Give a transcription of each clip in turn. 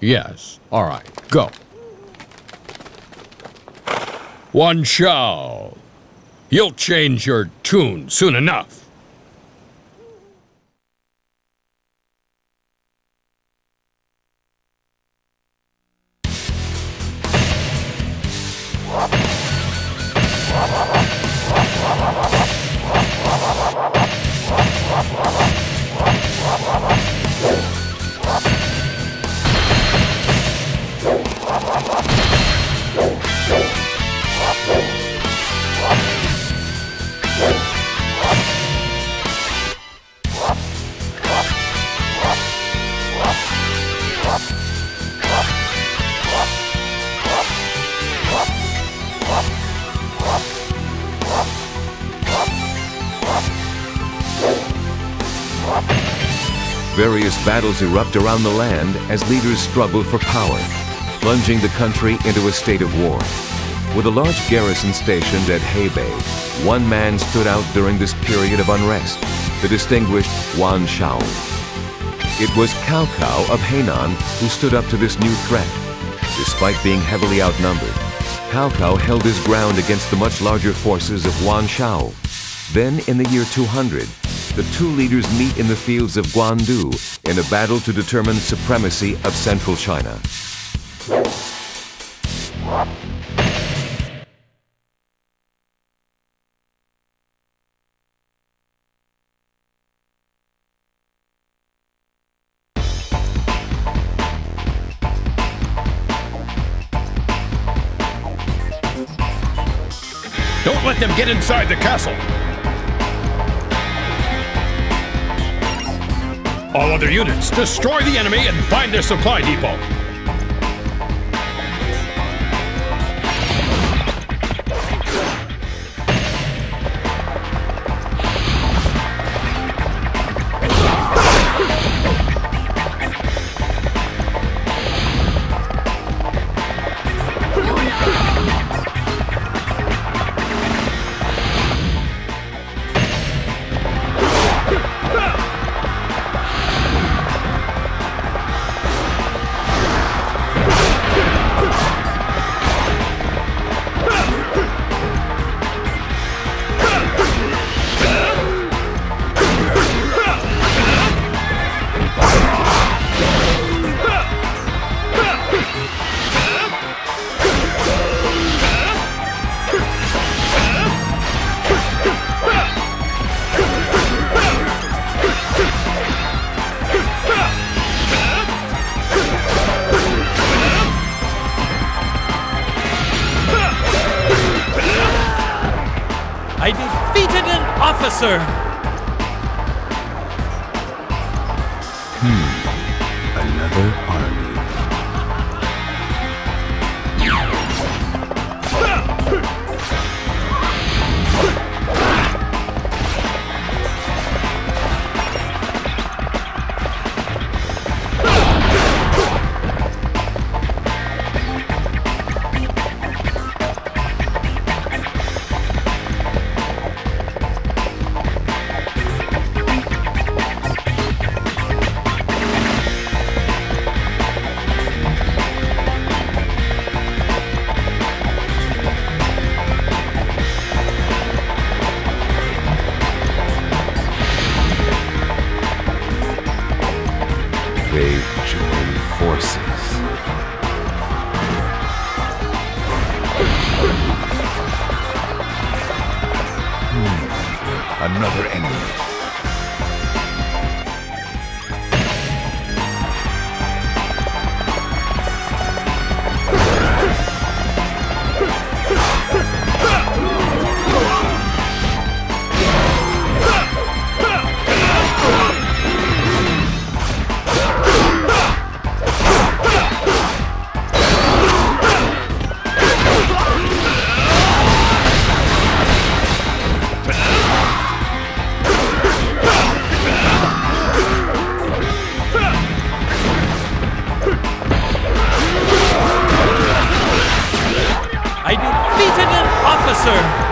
Yes. All right. Go. One shall. You'll change your tune soon enough. Battles erupt around the land as leaders struggle for power, plunging the country into a state of war. With a large garrison stationed at Hebei, one man stood out during this period of unrest, the distinguished Yuan Shao. It was Cao Cao of Hainan who stood up to this new threat. Despite being heavily outnumbered, Cao Cao held his ground against the much larger forces of Yuan Shao. Then, in the year 200, the two leaders meet in the fields of Guandu in a battle to determine supremacy of central China. Don't let them get inside the castle. All other units, destroy the enemy and find their supply depot. Another enemy. sir.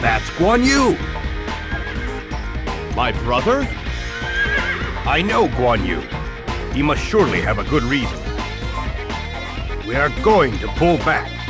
That's Guan Yu! My brother? I know Guan Yu. He must surely have a good reason. We are going to pull back.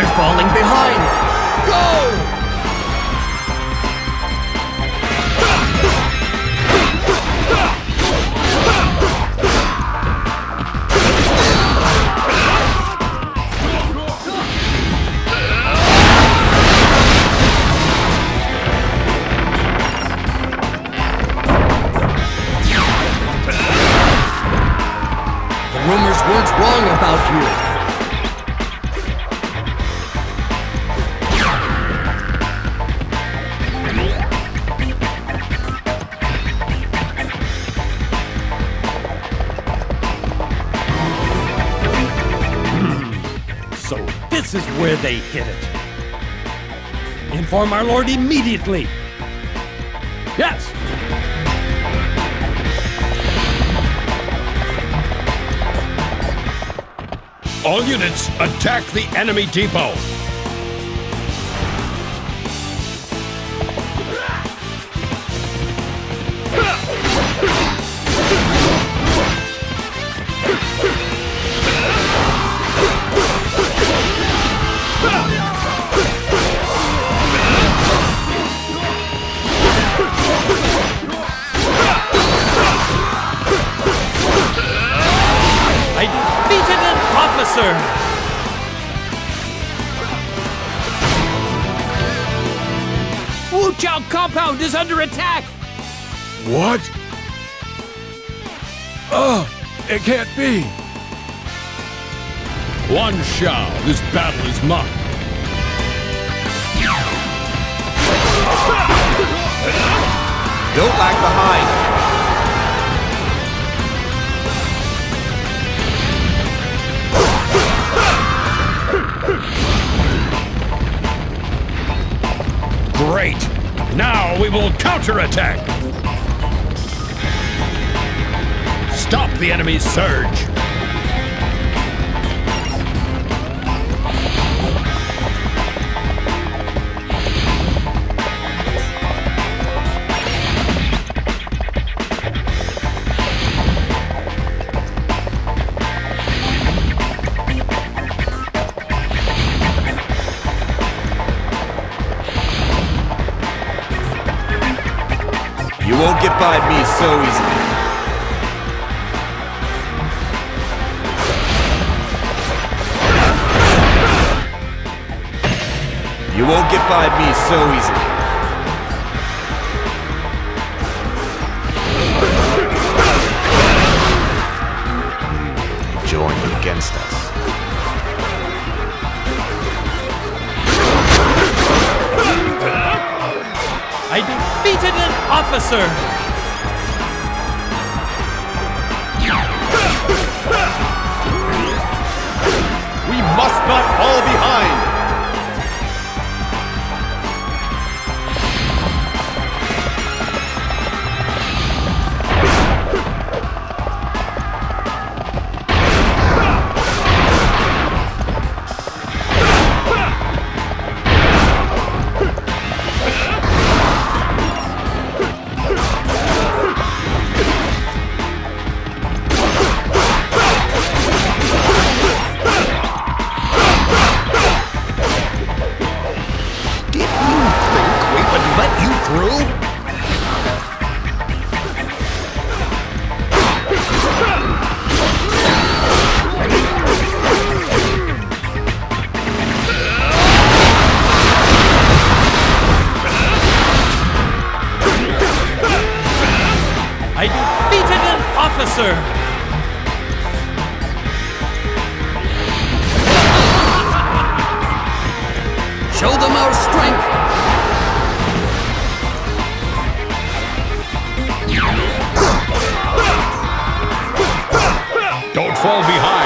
We're falling behind! Go! So this is where they hid it. Inform our lord immediately. Yes! All units, attack the enemy depot! Defeated an officer! Wu Chao compound is under attack! What? Oh, it can't be! Yuan Shao, this battle is mine. Don't lag behind. Great! Now we will counterattack! Stop the enemy's surge! By me so easily. You won't get by me so easily. Joined against us. I defeated an officer! Not fall behind! Fall behind!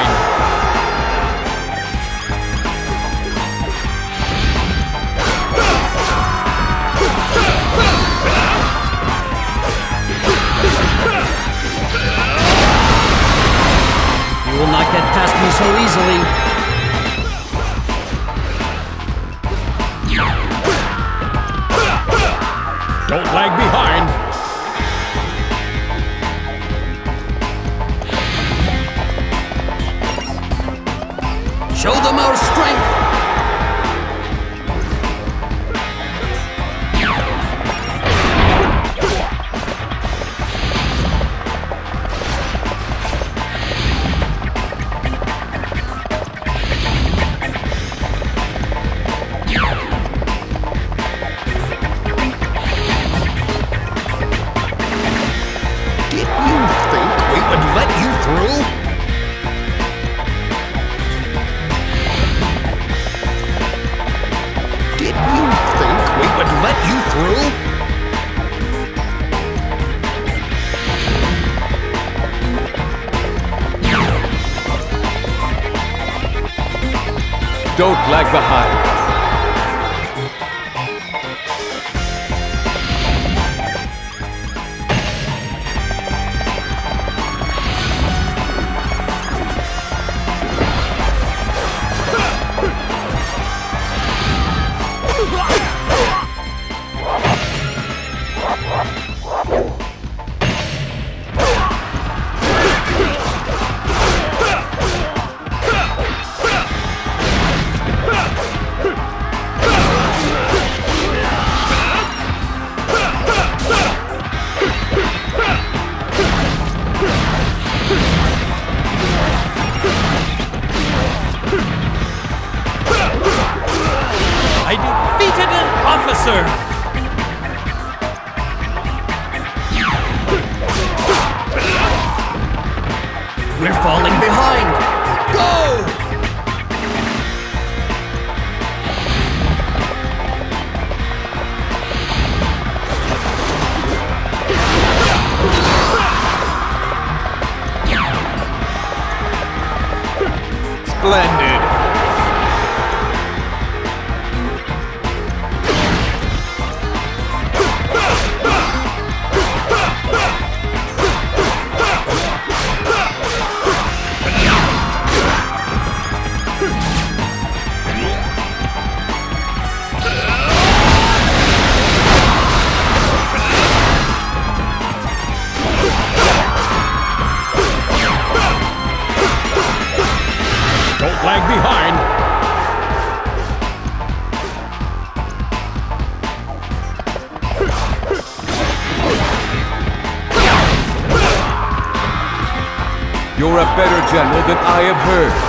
officer! We're falling behind! Go! Splendid! Have heard.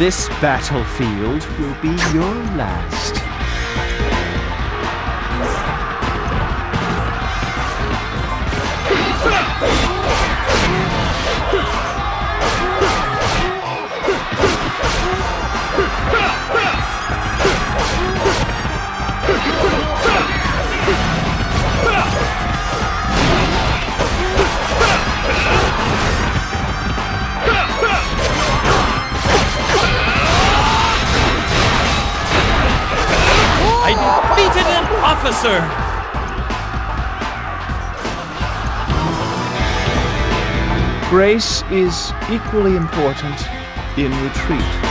This battlefield will be your last. Officer! Grace is equally important in retreat.